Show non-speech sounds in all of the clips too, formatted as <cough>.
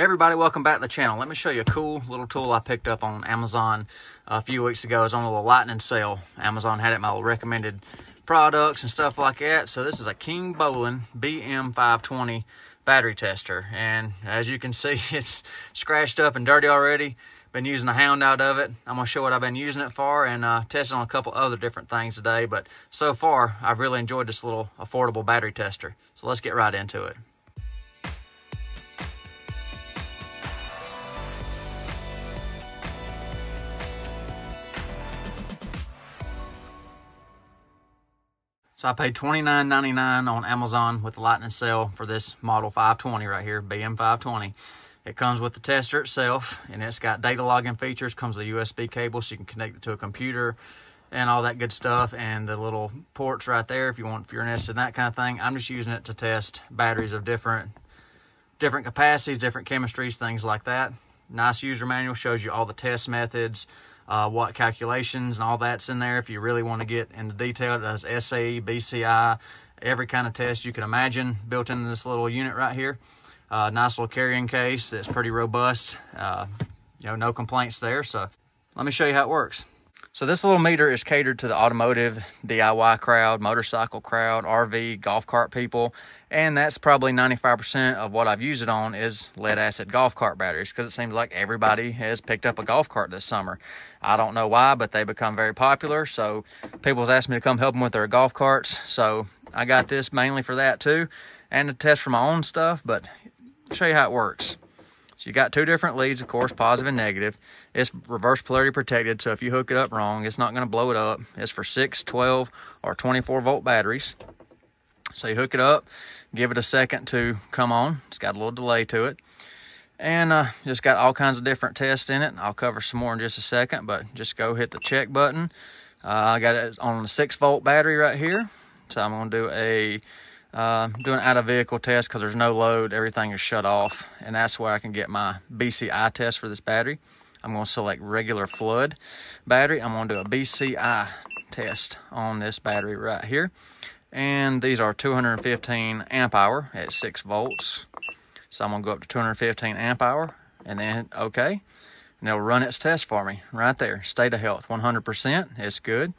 Hey everybody, welcome back to the channel. Let me show you a cool little tool I picked up on Amazon a few weeks ago. It was on a little lightning sale. Amazon had it my recommended products and stuff like that. So this is a KINGBOLEN BM520 battery tester. And as you can see, <laughs> it's scratched up and dirty already. Been using the hound out of it. I'm gonna show what I've been using it for and uh, testing on a couple other different things today. But so far, I've really enjoyed this little affordable battery tester. So let's get right into it. So I paid $29.99 on Amazon with the lightning sale for this model 520 right here, BM520. It comes with the tester itself and it's got data logging features, comes with a USB cable so you can connect it to a computer and all that good stuff and the little ports right there if you want if you're interested in that kind of thing. I'm just using it to test batteries of different different capacities, different chemistries, things like that. Nice user manual shows you all the test methods, uh, what calculations and all that's in there. If you really want to get into detail, it does SAE, BCI, every kind of test you can imagine built into this little unit right here. Uh, nice little carrying case that's pretty robust. Uh, you know, no complaints there. So let me show you how it works. So this little meter is catered to the automotive DIY crowd, motorcycle crowd, RV, golf cart people. And that's probably 95% of what I've used it on is lead acid golf cart batteries because it seems like everybody has picked up a golf cart this summer. I don't know why, but they become very popular. So people's asked me to come help them with their golf carts. So I got this mainly for that too and to test for my own stuff, but show you how it works. So you got two different leads, of course, positive and negative. It's reverse polarity protected, so if you hook it up wrong, it's not gonna blow it up. It's for 6, 12, or 24 volt batteries. So you hook it up, give it a second to come on. It's got a little delay to it. And uh, just got all kinds of different tests in it. I'll cover some more in just a second, but just go hit the check button. Uh, I got it on a six volt battery right here. So I'm gonna do a uh, do an out of vehicle test because there's no load, everything is shut off. And that's where I can get my BCI test for this battery. I'm gonna select regular flood battery. I'm gonna do a BCI test on this battery right here. And these are 215 amp hour at six volts. So I'm gonna go up to 215 amp hour and then okay. And it'll run its test for me right there. State of health 100%. It's good.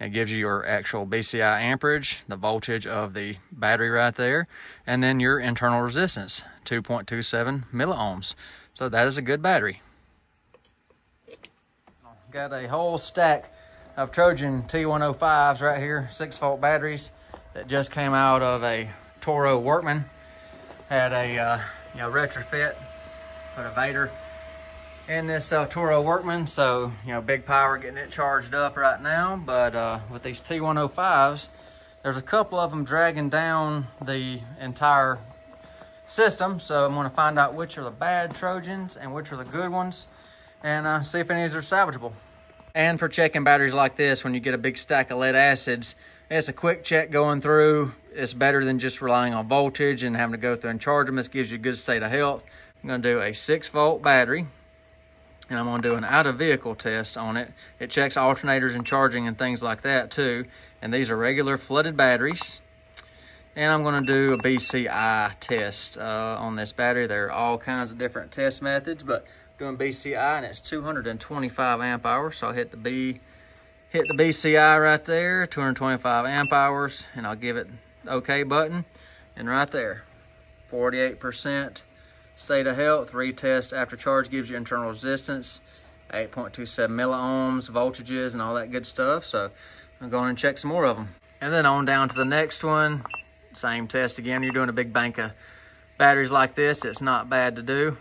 It gives you your actual BCI amperage, the voltage of the battery right there, and then your internal resistance, 2.27 milliohms. So that is a good battery. Got a whole stack of Trojan T105s right here, six volt batteries that just came out of a Toro Workman had a uh, you know retrofit, put a Vader in this uh, Toro Workman, so you know big power getting it charged up right now. But uh, with these T105s, there's a couple of them dragging down the entire system. So I'm going to find out which are the bad Trojans and which are the good ones, and uh, see if any of these are salvageable. And for checking batteries like this, when you get a big stack of lead acids, it's a quick check going through. It's better than just relying on voltage and having to go through and charge them. This gives you a good state of health. I'm gonna do a six volt battery and I'm gonna do an out of vehicle test on it. It checks alternators and charging and things like that too. And these are regular flooded batteries. And I'm gonna do a BCI test uh, on this battery. There are all kinds of different test methods, but doing BCI and it's 225 amp hours. So I'll hit the B, hit the BCI right there, 225 amp hours, and I'll give it OK button. And right there, 48% state of health. Retest after charge gives you internal resistance, 8.27 milliohms, voltages, and all that good stuff. So I'm going and check some more of them. And then on down to the next one, same test again. You're doing a big bank of batteries like this. It's not bad to do.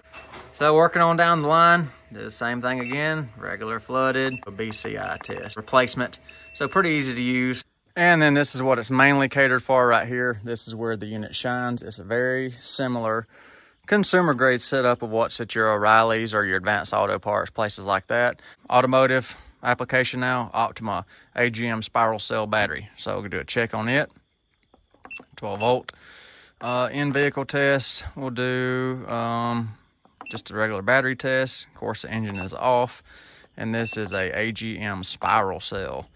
So working on down the line, do the same thing again, regular flooded, a BCI test, replacement. So pretty easy to use. And then this is what it's mainly catered for right here. This is where the unit shines. It's a very similar consumer grade setup of what's at your O'Reilly's or your Advanced Auto Parts, places like that. Automotive application now, Optima AGM spiral cell battery. So we'll do a check on it, 12 volt. Uh, in vehicle test, we'll do um, just a regular battery test. Of course, the engine is off. And this is a AGM spiral cell.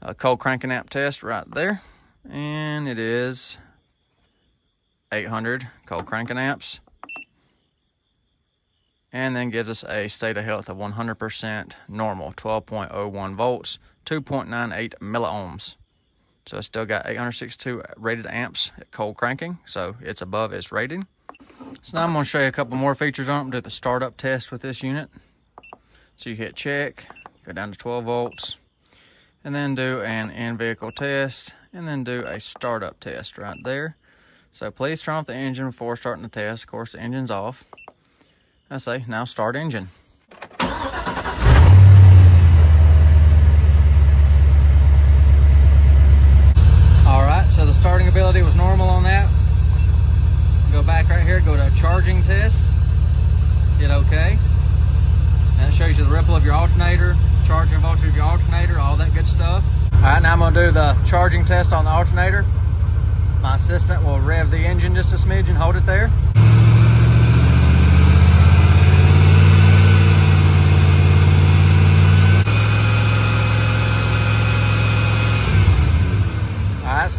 A cold cranking amp test right there. And it is 800 cold cranking amps. And then gives us a state of health of 100% normal, 12.01 volts, 2.98 milliohms. So it's still got 862 rated amps at cold cranking, so it's above its rating. So now I'm gonna show you a couple more features on it, do the startup test with this unit. So you hit check, go down to 12 volts, and then do an in-vehicle test, and then do a startup test right there. So please turn off the engine before starting the test. Of course, the engine's off. I say, now start engine. All right, so the starting ability was normal on that. Go back right here, go to charging test. Hit okay. That shows you the ripple of your alternator, charging voltage of your alternator, all that good stuff. All right, now I'm gonna do the charging test on the alternator. My assistant will rev the engine just a smidge and hold it there.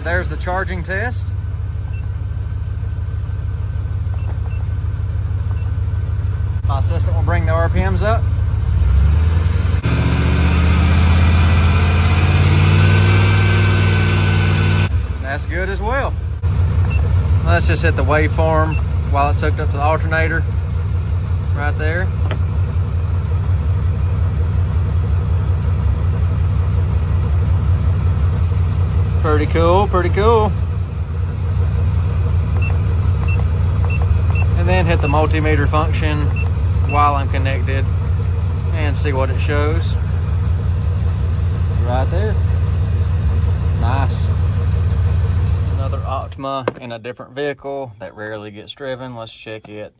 There's the charging test. My assistant will bring the RPMs up. That's good as well. Let's just hit the waveform while it's hooked up to the alternator right there. Pretty cool, pretty cool. And then hit the multimeter function while I'm connected and see what it shows. Right there. Nice. Another Optima in a different vehicle that rarely gets driven. Let's check it.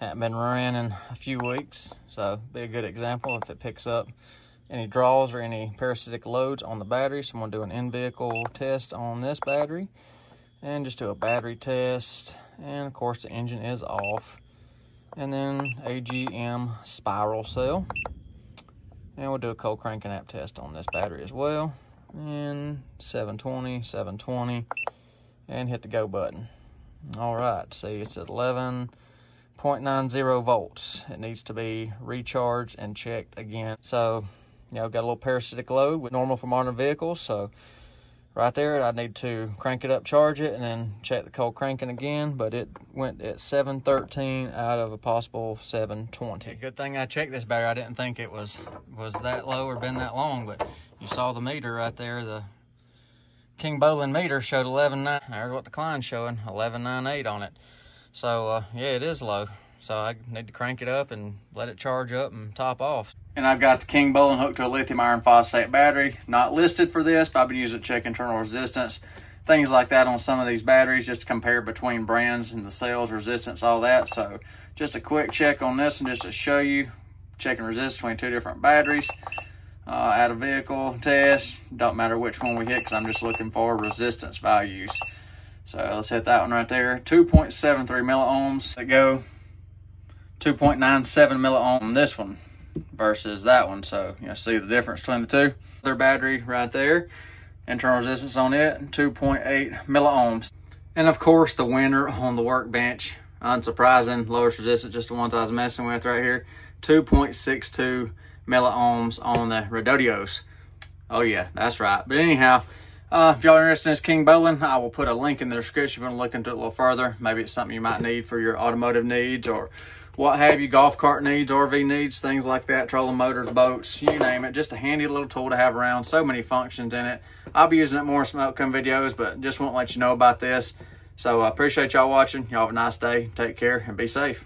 Hadn't been running in a few weeks, so be a good example if it picks up any draws or any parasitic loads on the battery. So I'm gonna do an in-vehicle test on this battery and just do a battery test. And of course the engine is off. And then AGM spiral cell. And we'll do a cold cranking app test on this battery as well. And 720, 720, and hit the go button. All right, see it's at 11.90 volts. It needs to be recharged and checked again. So you know, got a little parasitic load with normal for modern vehicles. So right there, I need to crank it up, charge it, and then check the cold cranking again. But it went at 713 out of a possible 720. Good thing I checked this battery. I didn't think it was was that low or been that long, but you saw the meter right there. The KINGBOLEN meter showed 11.9. There's what the Klein's showing, 11.98 on it. So uh, yeah, it is low. So I need to crank it up and let it charge up and top off. And I've got the KINGBOLEN hooked to a lithium iron phosphate battery. Not listed for this, but I've been using it to check internal resistance. Things like that on some of these batteries, just to compare between brands and the cells, resistance, all that. So just a quick check on this and just to show you, checking resistance between two different batteries. Uh, at a vehicle test, don't matter which one we hit because I'm just looking for resistance values. So let's hit that one right there. 2.73 milliohms. Let go. 2.97 milliohm this one versus that one. So you know, see the difference between the two. Their battery right there, internal resistance on it, 2.8 milliohms. And of course, the winner on the workbench, unsurprising, lowest resistance, just the ones I was messing with right here, 2.62 milliohms on the Redodios. Oh yeah, that's right. But anyhow, uh, if y'all are interested in this KINGBOLEN, I will put a link in the description if you want to look into it a little further. Maybe it's something you might need for your automotive needs or what have you, golf cart needs, RV needs, things like that, trolling motors, boats, you name it. Just a handy little tool to have around. So many functions in it. I'll be using it more in some upcoming videos, but just want to let you know about this. So I appreciate y'all watching. Y'all have a nice day. Take care and be safe.